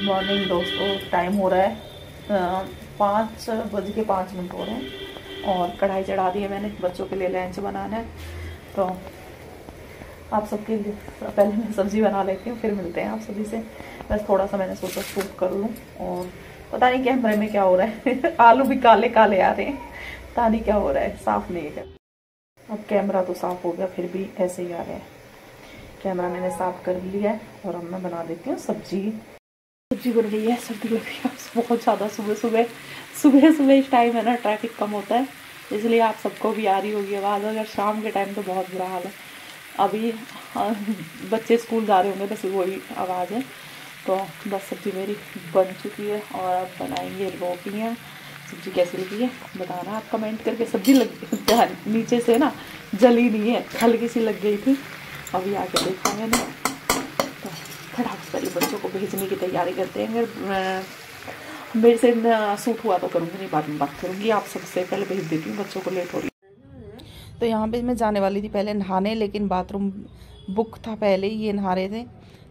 Morning दोस्तों time हो रहा है। पाँच बज के पाँच मिनट हो रहे हैं और कढ़ाई चढ़ा दी है मैंने, बच्चों के लिए लंच बनाना है। तो आप सबके लिए पहले मैं सब्ज़ी बना लेती हूँ, फिर मिलते हैं आप सभी से। बस थोड़ा सा मैंने सोचा सूप कर लूँ और पता नहीं कैमरे में क्या हो रहा है। आलू भी काले काले आ रहे हैं। पता नहीं क्या हो रहा है, साफ़ नहीं है। अब कैमरा तो साफ़ हो गया, फिर भी ऐसे ही आ रहा है। कैमरा मैंने साफ़ कर लिया है और अब मैं बना देती हूँ सब्ज़ी। सब्ज़ी बन रही है सर्दी लग रही है। बहुत ज़्यादा सुबह सुबह सुबह सुबह इस टाइम है ना ट्रैफ़िक कम होता है। इसलिए आप सबको भी आ रही होगी आवाज़, अगर शाम के टाइम तो बहुत बुरा हाल है। अभी बच्चे स्कूल जा रहे होंगे, बस वही आवाज़ है। तो बस सब्ज़ी मेरी बन चुकी है और अब बनाएँगे रोटियाँ। सब्ज़ी कैसी लगी है, बताना आप कमेंट करके। सब्ज़ी लग नीचे से ना जली नहीं है, हल्की सी लग गई थी। अभी आके देखा मैंने बच्चों को भेजने की तैयारी करते हैं। अगर मेरे से सूट हुआ तो करूँगी नहीं, बाद में बात करूँगी। आप सबसे पहले भेज देती हूँ, बच्चों को लेट हो रही तो यहाँ पे मैं जाने वाली थी पहले नहाने, लेकिन बाथरूम बुक था पहले ही, ये नहा रहे थे।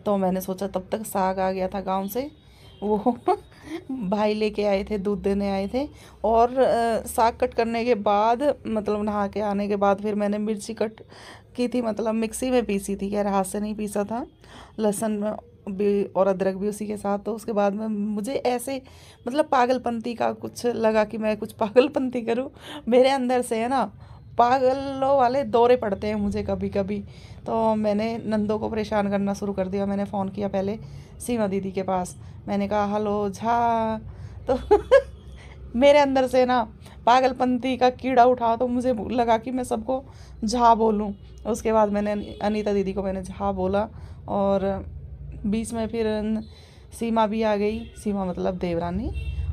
तो मैंने सोचा तब तक साग आ गया था गाँव से। वो भाई लेके आए थे, दूध देने आए थे। और साग कट करने के बाद मतलब नहा के आने के बाद फिर मैंने मिर्ची कट की थी मतलब मिक्सी में पीसी थी। यार हाथ से नहीं पीसा था। लहसुन भी और अदरक भी उसी के साथ तो उसके बाद में मुझे ऐसे मतलब पागलपंती का कुछ लगा कि मैं कुछ पागलपंती करूँ। मेरे अंदर से, है ना, पागलों वाले दौरे पड़ते हैं मुझे कभी कभी तो मैंने नंदो को परेशान करना शुरू कर दिया, मैंने फ़ोन किया पहले सीमा दीदी के पास। मैंने कहा, हलो, झा। तो मेरे अंदर से, ना पागलपंती का कीड़ा उठा तो मुझे लगा कि मैं सबको झा बोलूँ। उसके बाद मैंने अनीता दीदी को मैंने झा बोला और बीच में फिर सीमा भी आ गई। सीमा मतलब देवरानी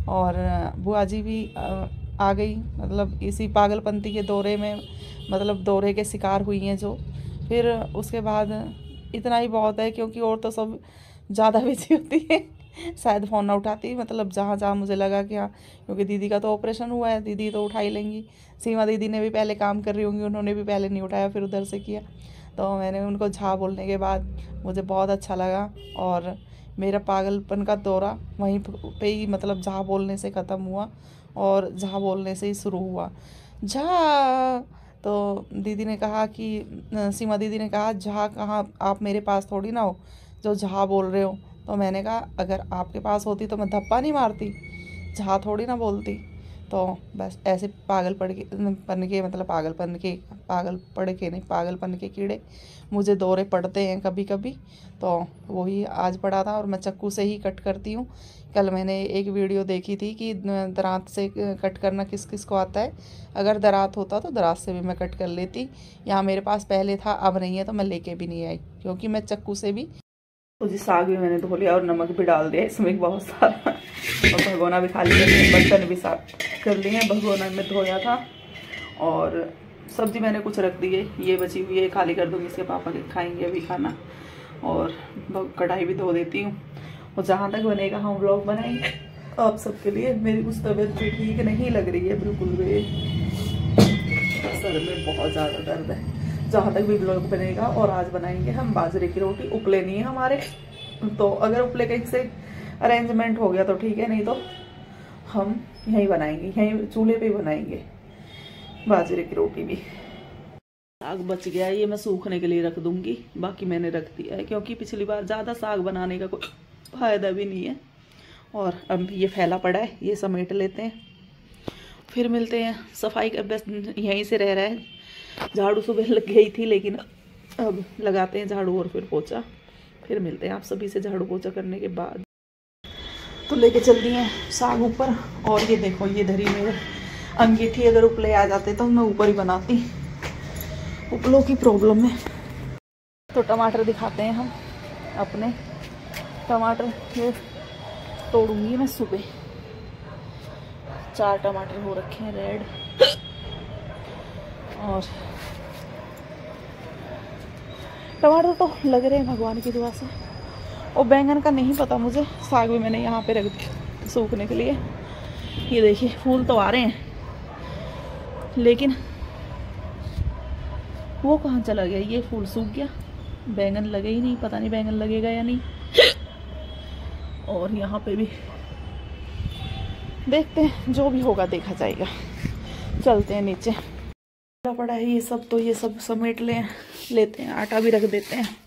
और बुआ जी भी आ गई। मतलब इसी पागलपंती के दौरे में मतलब दौरे के शिकार हुई हैं जो। फिर उसके बाद इतना ही बहुत है क्योंकि और तो सब ज़्यादा बिज़ी होती है। शायद फ़ोन ना उठाती मतलब जहाँ जहाँ मुझे लगा कि हाँ क्योंकि दीदी का तो ऑपरेशन हुआ है, दीदी तो उठा ही लेंगी। सीमा दीदी ने भी पहले काम कर रही होंगी, उन्होंने भी पहले नहीं उठाया, फिर उधर से किया। तो मैंने उनको झा बोलने के बाद मुझे बहुत अच्छा लगा और मेरा पागलपन का दौरा वहीं पे ही मतलब झा बोलने से ख़त्म हुआ और झा बोलने से ही शुरू हुआ। झा! तो दीदी ने कहा कि, सीमा दीदी ने कहा, झा कहाँ, आप मेरे पास थोड़ी ना हो, जो झा बोल रहे हो। तो मैंने कहा, अगर आपके पास होती तो मैं धप्पा नहीं मारती, झा थोड़ी ना बोलती। तो बस ऐसे पागल पड़ के, पन के मतलब पागलपन के, पागल पड़ के नहीं पागलपन के कीड़े मुझे दौरे पड़ते हैं कभी कभी तो वही आज पड़ा था और मैं चक्कू से ही कट करती हूँ। कल मैंने एक वीडियो देखी थी कि दरात से कट करना किस किस को आता है। अगर दरात होता तो दरात से भी मैं कट कर लेती। यहाँ मेरे पास पहले था, अब नहीं है तो मैं लेके भी नहीं आई, क्योंकि मैं चक्कू से भी जी साग भी मैंने धो लिया और नमक भी डाल दिया, इसमें बहुत सारा। और भगोना भी खाली कर लिया बर्तन भी साफ़ कर लिए हैं। भगोना में धोया था और सब्ज़ी मैंने कुछ रख दी है ये बची हुई है खाली कर दूँगी, इसके पापा के खाएँगे अभी खाना। और कढ़ाई भी धो देती हूँ। और जहाँ तक बनेगा, हम लोग बनाएँगे। आप सबके लिए मेरी कुछ तबीयत भी ठीक नहीं लग रही है, बिल्कुल भी। सर में बहुत ज़्यादा दर्द है। जहाँ तक भी ब्लॉग बनेगा और आज बनाएँगे हम बाजरे की रोटी, उपले नहीं है हमारे। तो अगर उपले कहीं से अरेंजमेंट हो गया तो ठीक है, नहीं तो हम यहीं बनाएँगे, यहीं चूल्हे पे बनाएँगे, बाजरे की रोटी भी। साग बच गया, ये मैं सूखने के लिए रख दूँगी, बाकी मैंने रख दिया है, क्योंकि पिछली बार ज़्यादा साग बनाने का कोई फ़ायदा भी नहीं है। और अब ये फैला पड़ा है, ये समेट लेते हैं। फिर मिलते हैं, सफ़ाई का बस यहीं से रह रहा है। झाड़ू सुबह लग गई थी, लेकिन अब लगाते हैं झाड़ू और फिर पोछा। फिर मिलते हैं आप सभी से झाड़ू पोछा करने के बाद। तो लेके चल दिए हैं साग ऊपर। और ये देखो, ये धरी में अंगीठी अगर उपले आ जाते तो मैं ऊपर ही बनाती। उपलों की प्रॉब्लम है। तो टमाटर दिखाते हैं हम अपने। टमाटर ये तोड़ूँगी मैं सुबह। चार टमाटर हो रखे हैं, रेड। और टमाटर तो लग रहे हैं भगवान की दुआ से। और बैंगन का नहीं पता मुझे, साग भी मैंने यहाँ पे रख दिया सूखने के लिए। ये देखिए, फूल तो आ रहे हैं। लेकिन वो कहाँ चला गया? ये फूल सूख गया। बैंगन लगे ही नहीं, पता नहीं बैंगन लगेगा या नहीं। और यहाँ पे भी देखते हैं, जो भी होगा देखा जाएगा। चलते हैं नीचे। पड़ा है ये सब तो ये सब समेट ले, लेते हैं, आटा भी रख देते हैं।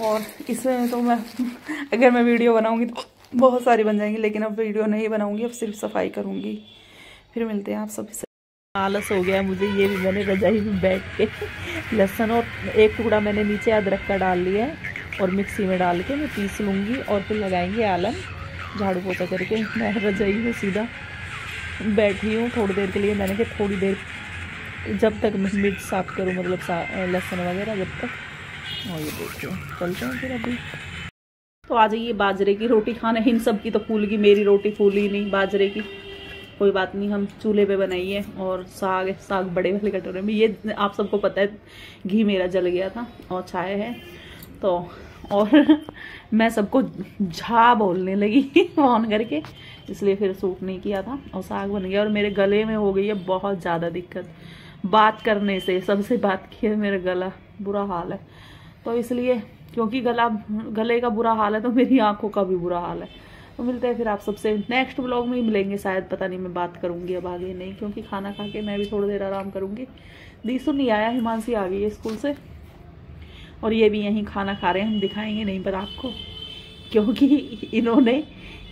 और इसमें तो मैं, अगर मैं वीडियो बनाऊँगी तो बहुत सारी बन जाएँगी, लेकिन अब वीडियो नहीं बनाऊँगी, अब सिर्फ़ सफ़ाई करूँगी। फिर मिलते हैं आप सभी से। आलस हो गया मुझे, ये भी मैंने रजाई में बैठ के। लहसन और एक टुकड़ा मैंने नीचे अदरक का डाल लिया है और मिक्सी में डाल के मैं पीस लूँगी और फिर लगाएँगे आलन झाड़ू पोछा करके मैं रजाई में सीधा। बैठी हूँ थोड़ी देर के लिए, मैंने कहा थोड़ी देर जब तक मिर्च साफ़ करूँ मतलब सा लहसुन वगैरह जब तक। और ये देखिए चलते हैं फिर अभी। तो आ जाइए बाजरे की रोटी खाना। इन सब की तो फूल मेरी रोटी फूली नहीं बाजरे की। कोई बात नहीं, हम चूल्हे पे बनाइए और साग साग बड़े वाले कटोरे में। ये आप सबको पता है, घी मेरा जल गया था और चाय है। तो और मैं सबको झा बोलने लगी ऑन करके, इसलिए फिर सूट नहीं किया था और साग बन गया। और मेरे गले में हो गई है बहुत ज़्यादा दिक्कत। बात करने से, सबसे बात की है मेरा गला। बुरा हाल है। तो इसलिए, क्योंकि गला, गले का बुरा हाल है तो मेरी आँखों का भी बुरा हाल है। तो मिलते हैं फिर आप सबसे नेक्स्ट ब्लॉग में ही मिलेंगे, शायद पता नहीं मैं बात करूँगी अब आगे नहीं, क्योंकि खाना खा के मैं भी थोड़ी देर आराम करूँगी। दीसु नहीं आया, हिमांशी आ गई है स्कूल से। और ये भी यहीं खाना खा रहे हैं, हम दिखाएँगे नहीं पर आपको। क्योंकि इन्होंने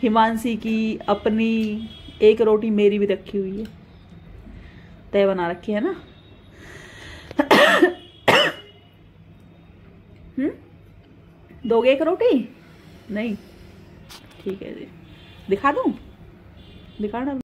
हिमांशी की अपनी एक रोटी मेरी भी रखी हुई है। तय बना रखी है ना? हम्म? दोगे एक रोटी? नहीं। ठीक है जी। दिखा दूँ? दिखाना